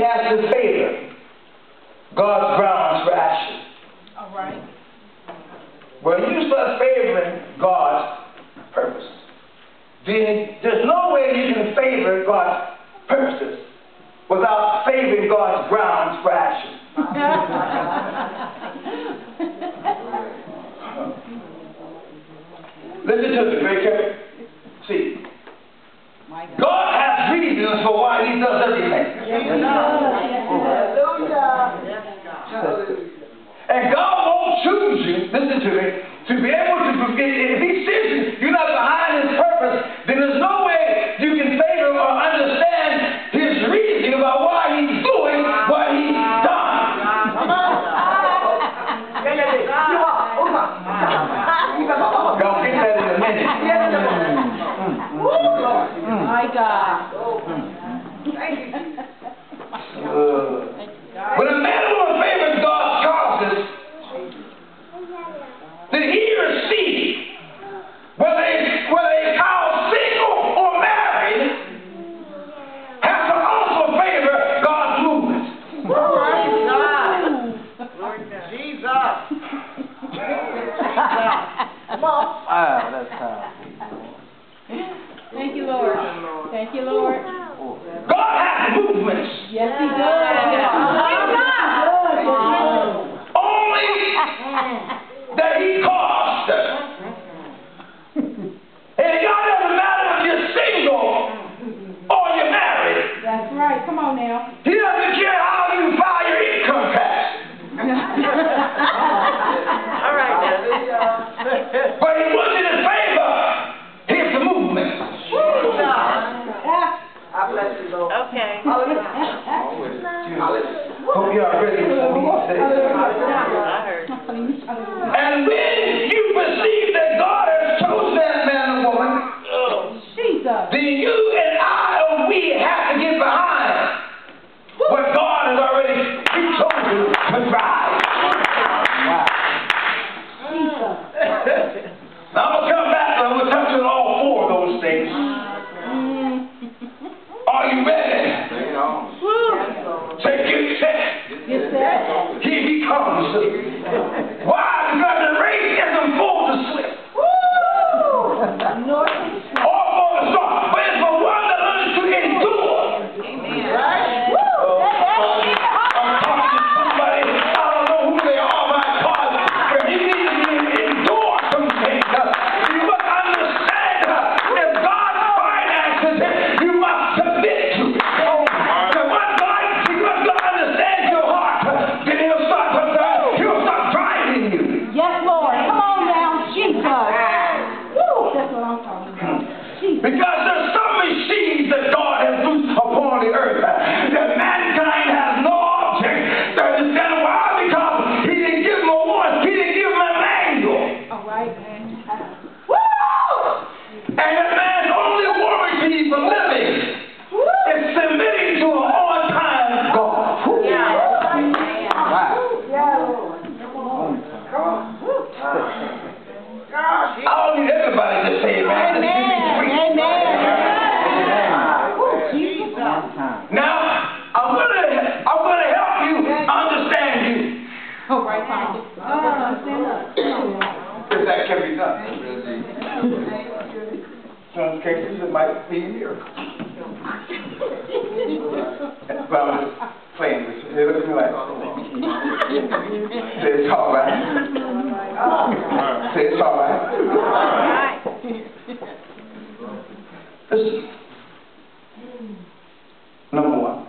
he has this favor. God's grounds ration. All right. Well, you start favoring God's purpose. Then there's no way you can favor God's purposes without favoring God's grounds ration. Mm. My God. Mm. Because there's cases, it might be a miracle. well, I was playing this, it'll look like, say it's all right. say it's all right. Listen. Number one.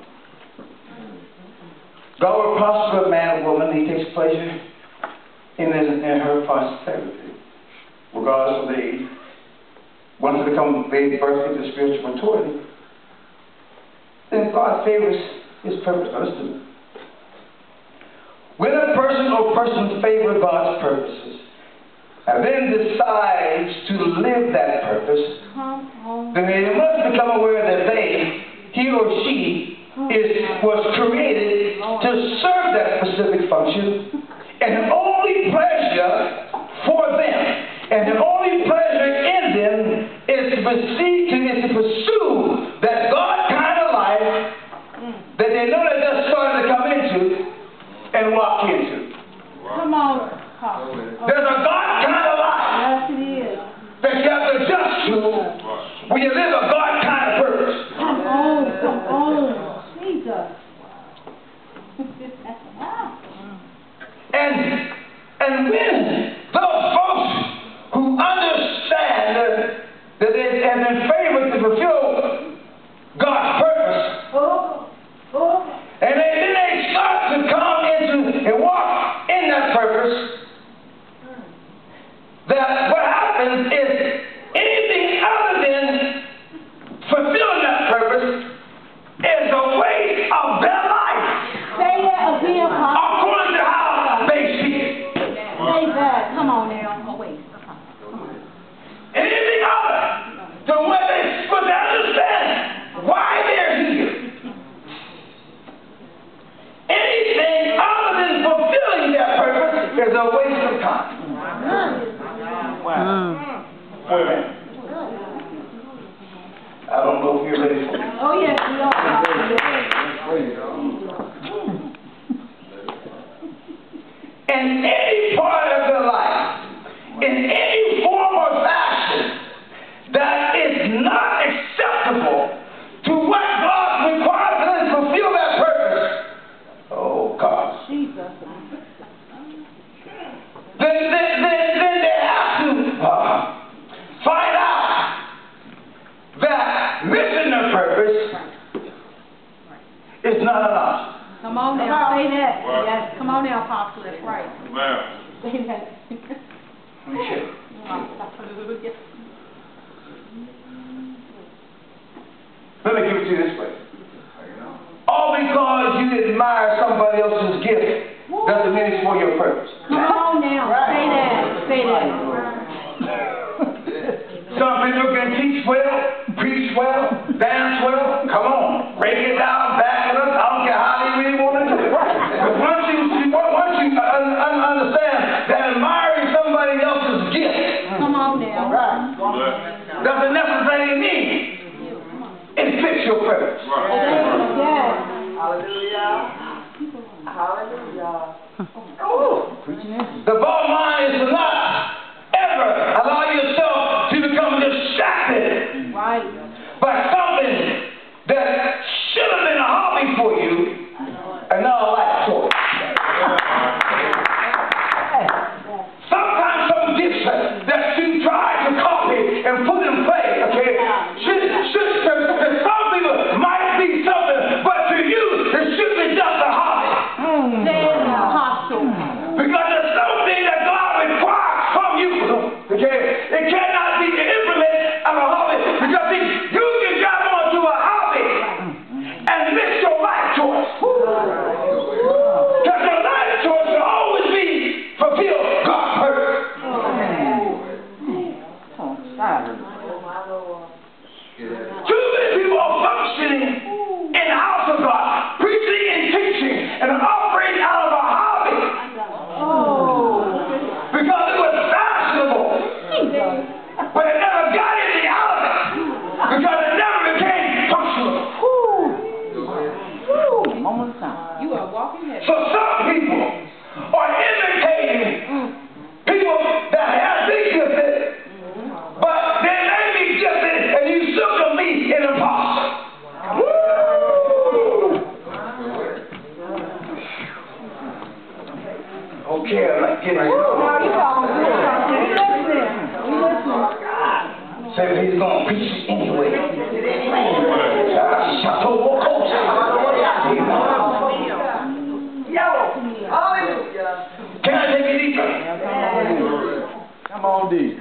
God will prosper a man or woman. He takes pleasure in, his, in her prosperity, regardless of the age. Once they become they birth into spiritual maturity, then God favors his purpose. Now listen. When a person or persons favor God's purposes and then decides to live that purpose, then they must become aware that they, he or she, is was created to serve that specific function There's a God kind of life yes, it is. that you have to adjust to when you live a God no. service is not enough. Come on now, say that. Yes, come on now, Pop, that's right. Say that. Let me give it to you this way. All because you admire somebody else's gift doesn't mean it's for your purpose. Come on now, right. say that, say that. Something you can teach well, G12, down 12, come on, break it down, back it up, I don't care how you really want to do it. Because once you, once you understand that admiring somebody else's gift come on now. Right, doesn't necessarily mean it fits your purpose. Right. Yes. yes. Hallelujah. Hallelujah. Oh. The these.